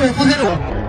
を起こせる